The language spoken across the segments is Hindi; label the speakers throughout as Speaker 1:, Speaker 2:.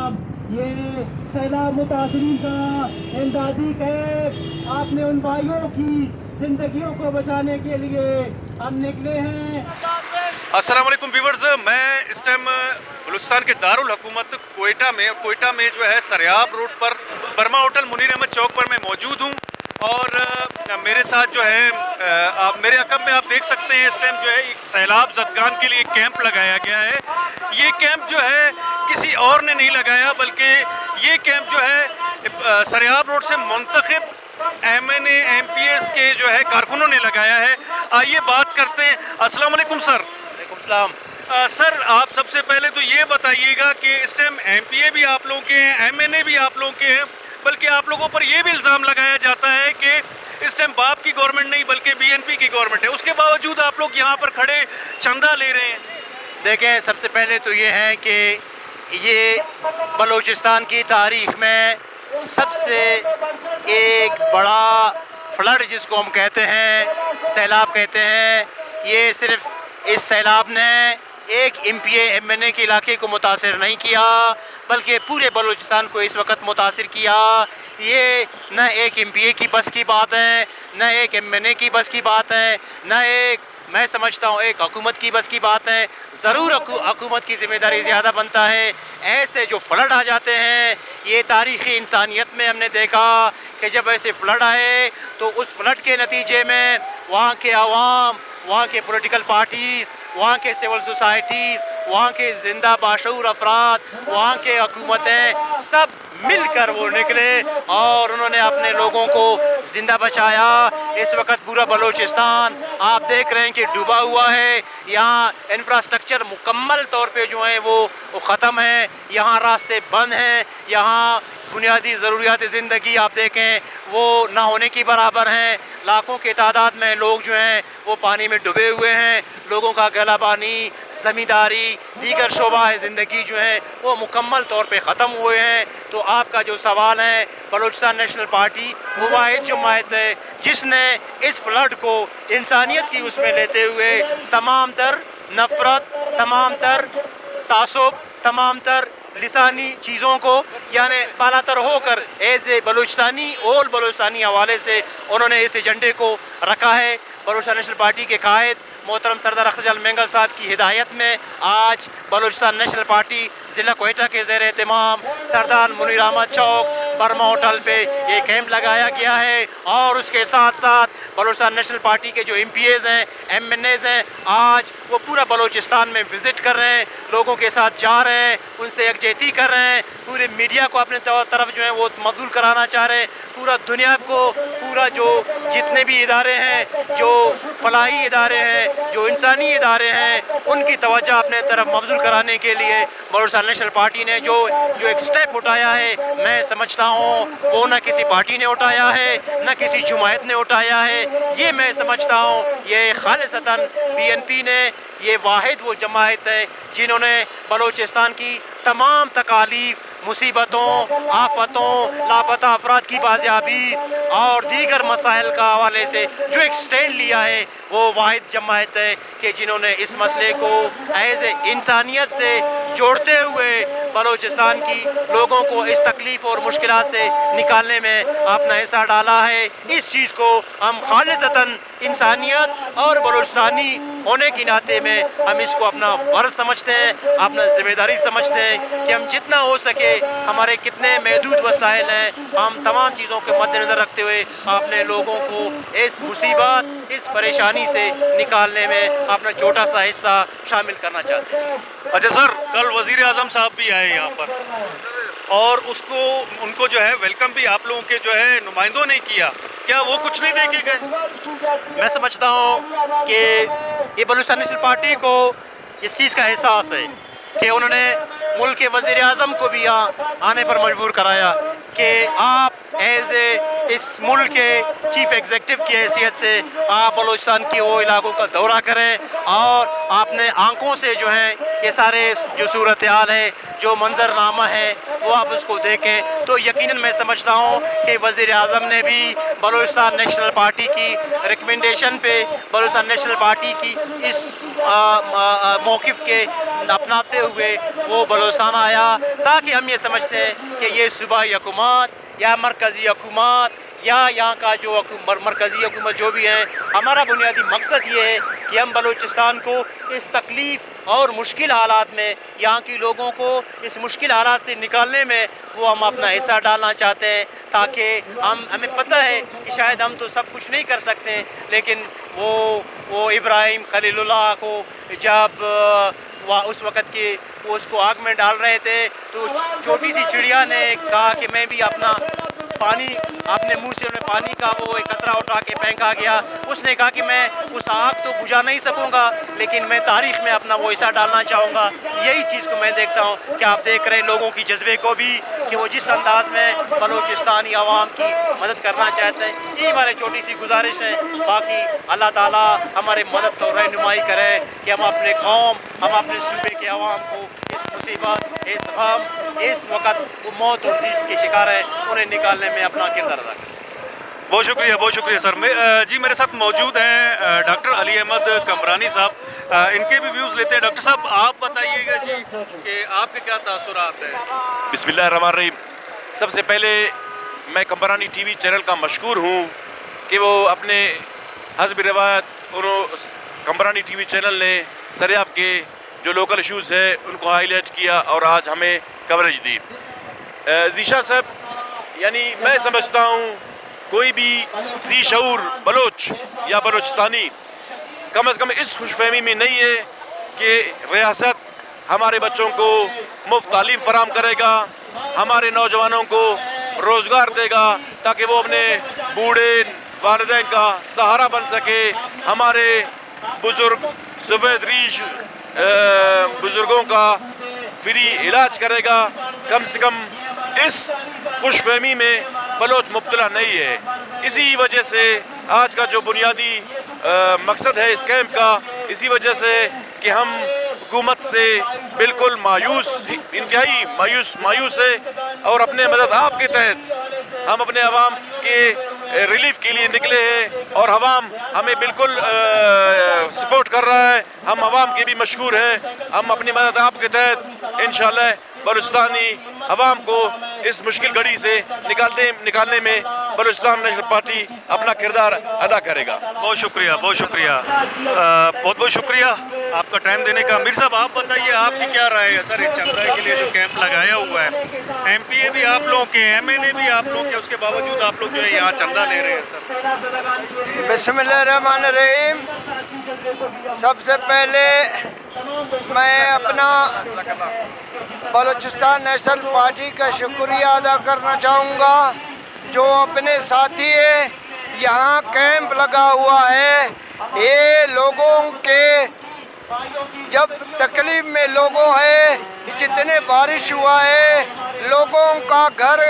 Speaker 1: जनाब ये सैलाब मुतासरीन का इमदादी कैब आपने उन भाइयों की जिंदगियों को बचाने के लिए हम निकले हैं।
Speaker 2: वालेकुम व्यूवर्स, मैं इस टाइम बलूचिस्तान के दारुल हुकूमत कोयटा में कोयटा में जो है सरयाब रोड पर, बर्मा होटल मुनीर अहमद चौक पर मैं मौजूद हूँ। और मेरे साथ जो है आप, मेरे अकब में आप देख सकते हैं, इस टाइम जो है एक सैलाब जदगान के लिए कैंप लगाया गया है। ये कैंप जो है किसी और ने नहीं लगाया बल्कि ये कैंप जो है सरियाब रोड से मुंतखब M N M P S के जो है कारकुनों ने लगाया है। आइए बात करते हैं। अस्सलाम वालेकुम सर।
Speaker 3: सलाम।
Speaker 2: अ, सर आप सबसे पहले तो ये बताइएगा कि इस टाइम एम पी ए भी आप लोगों के हैं एम एन ए भी आप लोगों के हैं बल्कि आप लोगों पर यह भी इल्ज़ाम लगाया जाता है कि इस टाइम बाप की गवर्नमेंट नहीं बल्कि बीएनपी की गवर्नमेंट है। उसके बावजूद आप लोग यहाँ पर खड़े चंदा ले रहे हैं।
Speaker 3: देखें सबसे पहले तो ये है कि ये बलूचिस्तान की तारीख में सबसे एक बड़ा फ्लड जिसको हम कहते हैं, सैलाब कहते हैं, ये सिर्फ़ इस सैलाब ने एक M P M N A के इलाके को मुतासर नहीं किया, बल्कि पूरे बलूचिस्तान को इस वक्त मुतासर किया। ये न एक एम पी ए की बस की बात है, न एक एम एन ए की बस की बात है, न एक मैं समझता हूँ, एक हुकूमत की बस की बात है। ज़रूर हुकूमत की ज़िम्मेदारी ज़्यादा बनता है। ऐसे जो फ्लड आ जाते हैं, ये तारीख़ी इंसानियत में हमने देखा कि जब ऐसे फ्लड आए तो उस फ्लड के नतीजे में वहाँ के आवाम, वहाँ के पोलिटिकल पार्टीज़ वहाँ के सिविल सोसाइटीज़ वहाँ के ज़िंदा बाशूर अफराद, वहाँ के हुकूमतें सब मिलकर वो निकले और उन्होंने अपने लोगों को ज़िंदा बचाया। इस वक्त पूरा बलूचिस्तान, आप देख रहे हैं कि डूबा हुआ है। यहाँ इंफ्रास्ट्रक्चर मुकम्मल तौर पे जो है वो ख़त्म है। यहाँ रास्ते बंद हैं। यहाँ बुनियादी ज़रूरियात ज़िंदगी आप देखें, वो ना होने की बराबर हैं। लाखों के तादाद में लोग जो हैं वो पानी में डूबे हुए हैं। लोगों का गला पानी, ज़मींदारी, दीगर शोबा ज़िंदगी जो है वो मुकम्मल तौर पे ख़त्म हुए हैं। तो आपका जो सवाल है, बलोचिस्तान नेशनल पार्टी वो जमायत है जिसने इस फ्लड को इंसानियत की उसमें लेते हुए तमाम तर नफ़रत, तमाम तर तासुब, तमाम तर लिसानी चीज़ों को, यानी बालातर होकर एज ए बलूचिस्तानी और बलूचिस्तानी हवाले से उन्होंने इस एजेंडे को रखा है। बलूचिस्तान नेशनल पार्टी के कायद मोहतरम सरदार अखजल मेंगल साहब की हिदायत में आज बलूचिस्तान नेशनल पार्टी ज़िला कोयटा के जेर तमाम सरदार मुनीर अहमद चौक बर्मा होटल पे ये कैंप लगाया गया है और उसके साथ साथ बलूचिस्तान नेशनल पार्टी के जो एम पी एज़ हैं एम एन एज़ हैं, आज वो पूरा बलोचिस्तान में विज़िट कर रहे हैं, लोगों के साथ जा रहे हैं, उनसे यकजहती कर रहे हैं, पूरे मीडिया को अपने तरफ़ जो है वो मबजूल कराना चाह रहे हैं, पूरा दुनिया को, पूरा जो जितने भी इदारे हैं, जो फलाही इदारे हैं, जो इंसानी इदारे हैं, उनकी तवज्जो अपने तरफ़ मबजूल कराने के लिए बलूचिस्तान नेशनल पार्टी ने जो जो एक स्टेप उठाया है, मैं समझता हूँ, वो ना किसी पार्टी ने उठाया है, ना किसी जमायत ने उठाया है। ये मैं समझता हूँ, ये खालिसता पी ने, ये वाद वो जमायत है, जिन्होंने बलूचिस्तान की तमाम तकालीफ मुसीबतों, आफतों, लापता अफराद की बाजियाबी और दीगर मसाइल का हवाले से जो एक स्टैंड लिया है, वो वाहिद जमायत है कि जिन्होंने इस मसले को एज इंसानियत से जोड़ते हुए बलोचिस्तान की लोगों को इस तकलीफ़ और मुश्किल से निकालने में अपना हिस्सा डाला है। इस चीज़ को हम खालिजता इंसानियत और बलूचिस्तानी होने के नाते में हम इसको अपना फ़र्ज़ समझते हैं, अपना ज़िम्मेदारी समझते हैं कि हम जितना हो सके हमारे कितने महदूद वसाइल हैं। हम तमाम चीज़ों के मद्देनज़र रखते हुए अपने लोगों को इस मुसीबत इस परेशानी से निकालने में अपना छोटा सा हिस्सा शामिल करना चाहते हैं।
Speaker 2: अच्छा सर कल वज़ीर आज़म साहब भी आए यहाँ पर। और उसको उनको जो है वेलकम भी आप लोगों के जो है नुमाइंदों ने किया। क्या वो कुछ नहीं देखे गए?
Speaker 3: मैं समझता हूँ कि ये बलूचिस्तान नेशनल पार्टी को इस चीज़ का एहसास है। कि उन्होंने मुल्क के वज़ीर अजम को भी यहाँ आने पर मजबूर कराया कि आप एज ए, इस मुल्क के चीफ एग्जेक्टिव की हैसियत से आप बलोचिस्तान के वो इलाकों का दौरा करें और आपने आँखों से जो है ये सारे जो सूरत हाल है, जो मंजरनामा है, वो आप उसको देखें। तो यकीनन मैं समझता हूँ कि वज़ी अजम ने भी बलोचिस्तान नेशनल पार्टी की रिकमेंडेशन पे, बलूचिस्तान नेशनल पार्टी की इस मौक़ के अपनाते हुए वो बलूचिस्तान आया, ताकि हम ये समझते हैं कि ये सूबाई हुकूमत या मरकज़ी हुकूमत या यहाँ का जो मरकज़ी हुकूमत जो भी है, हमारा बुनियादी मकसद ये है कि हम बलूचिस्तान को इस तकलीफ़ और मुश्किल हालात में, यहाँ के लोगों को इस मुश्किल हालात से निकालने में वो हम अपना हिस्सा डालना चाहते हैं, ताकि हम, हमें पता है कि शायद हम तो सब कुछ नहीं कर सकते, लेकिन वो वो इब्राहिम खलीलुल्लाह को जब वह उस वक़्त की वो उसको आग में डाल रहे थे तो छोटी सी चिड़िया ने कहा कि मैं भी अपना पानी अपने मुँह से उन्हें पानी का वो एक कतरा उठा के फेंका गया। उसने कहा कि मैं उस आग तो बुझा नहीं सकूँगा, लेकिन मैं तारीख में अपना वो हिस्सा डालना चाहूँगा। यही चीज़ को मैं देखता हूँ कि आप देख रहे हैं लोगों की जज्बे को भी, कि वो जिस अंदाज में बलोचिस्तानी आवाम की मदद करना चाहते हैं ये हमारे छोटी सी गुजारिश है। बाकी अल्लाह ताला हमारे मदद तो रहनुमाई करे कि हम अपने कौम, हम अपने सूबे के आवाम को मुसीबत इस गम इस वक्त वो मौत और जीत के शिकार है उन्हें निकालने में अपना किरदार अदा करें।
Speaker 2: बहुत शुक्रिया बहुत शुक्रिया सर। मैं जी मेरे साथ मौजूद हैं डॉक्टर अली अहमद कमरानी साहब। इनके भी व्यूज़ लेते हैं। डॉक्टर साहब आप बताइएगा जी कि आपके क्या तासुरात हैं?
Speaker 4: बिस्मिल्लाहिर्रहमानिर्रहीम। सबसे पहले मैं कमरानी टीवी चैनल का मशहूर हूँ कि वो अपने हजब रवायत उन्होंने कमरानी टीवी चैनल ने सरियाब के जो लोकल इशूज़ है, उनको हाईलाइट किया और आज हमें कवरेज दी। जीशा साहब, यानी मैं समझता हूँ, कोई भी जी शूर बलोच या बलोचिस्तानी कम अज़ कम इस खुशफहमी में नहीं है कि रियासत हमारे बच्चों को मुफ़्त तालीम फराम करेगा, हमारे नौजवानों को रोज़गार देगा, ताकि वो अपने बूढ़े वालदे का सहारा बन सके, हमारे बुज़ुर्ग सफ़ेद रीश बुज़ुर्गों का फ्री इलाज करेगा। कम से कम इस खुशफहमी में बलोच मुबतला नहीं है। इसी वजह से आज का जो बुनियादी मकसद है इस कैंप का, इसी वजह से कि हम हुकूमत से बिल्कुल मायूस, इंतहाई मायूस मायूस है और अपने मदद आपके तहत हम अपने आवाम के रिलीफ के लिए निकले हैं और हवाम हमें बिल्कुल सपोर्ट कर रहा है। हम आवाम के भी मशहूर हैं। हम अपनी मदद आपके तहत इन बलुस्तानी अवाम को इस मुश्किल घड़ी से निकालने निकालने में बलुस्तान नेशनल पार्टी अपना किरदार अदा करेगा।
Speaker 2: बहुत शुक्रिया बहुत शुक्रिया। आ, बहुत बहुत शुक्रिया। आपका टाइम देने का। अमीर साहब, आप बताइए, आपकी क्या राय है? सर चंद्रा के लिए जो कैंप लगाया हुआ है एम पी ए भी आप लोगों के एम एन ए भी आप लोग के, उसके बावजूद आप लोग जो है यहाँ चंदा ले रहे हैं, सर।
Speaker 5: बिस्मिल्लाहिर्रहमानिर्रहीम। सबसे पहले मैं अपना बलूचिस्तान नेशनल पार्टी का शुक्रिया अदा करना चाहूँगा, जो अपने साथी है, यहाँ कैंप लगा हुआ है। ये लोगों के जब तकलीफ़ में लोगों है, जितने बारिश हुआ है, लोगों का घर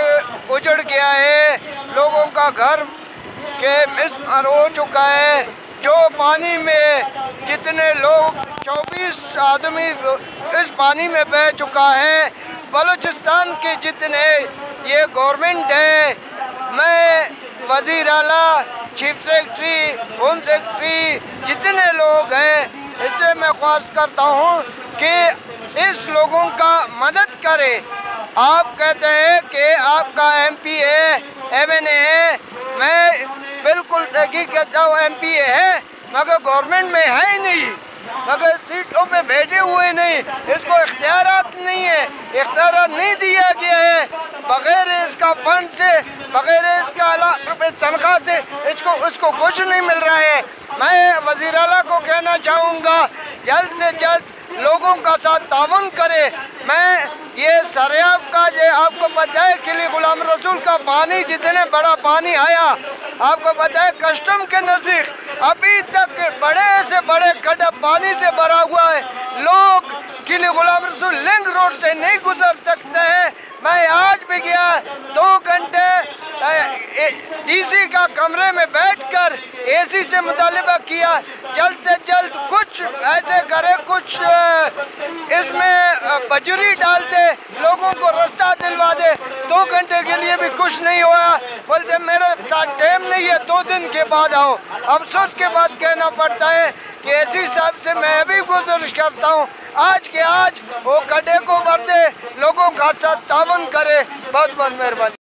Speaker 5: उजड़ गया है, लोगों का घर के मिस हो चुका है। जो पानी में जितने लोग 24 आदमी इस पानी में बह चुका है, बलूचिस्तान के जितने, ये गवर्नमेंट है। मैं वज़ीर अला चीफ सेक्रेटरी, होम सेक्रेटरी, जितने लोग हैं इससे मैं ख्वाहिश करता हूँ कि इस लोगों का मदद करे। आप कहते हैं कि आपका एमपी है एमएनए है। मैं बिल्कुल तहकीक करता हूँ एमपी है, मगर गवर्नमेंट में है ही नहीं, मगर सीटों पे बैठे हुए नहीं। इसको इख्तियार नहीं है इख्तियार नहीं दिया गया है। बगैर इसका फंड से, बगैर इसका रुपये तनख्वाह से, इसको उसको कुछ नहीं मिल रहा है। मैं वज़ीर अला को कहना चाहूँगा, जल्द से जल्द लोगों का साथ ताउन करे। मैं ये सरियाब का जो आपको पता है कि गुलाम रसूल का पानी, जितने बड़ा पानी आया, आपको पता है, कस्टम के नज़दीक अभी तक बड़े से बड़े गड्ढा पानी से भरा हुआ है। लोग किले गुलाम रसूल लिंक रोड से नहीं गुजर सकते हैं। मैं आज भी गया, दो घंटे डीसी का कमरे में बैठकर एसी से मुतालबा किया। जल्द से जल्द कुछ ऐसे करे कुछ इसमें बजरी डाल दे, लोगों को रास्ता दिलवा दे। दो घंटे के लिए भी कुछ नहीं हुआ। बोलते, मेरे साथ टाइम नहीं है, दो दिन के बाद आओ। अफसोस के बाद कहना पड़ता है कि ऐसी साहब से मैं भी गुजारिश करता हूँ। आज के आज वो गड्ढे को भर दे, लोगों का साथ तावन करे। बहुत बहुत मेहरबानी।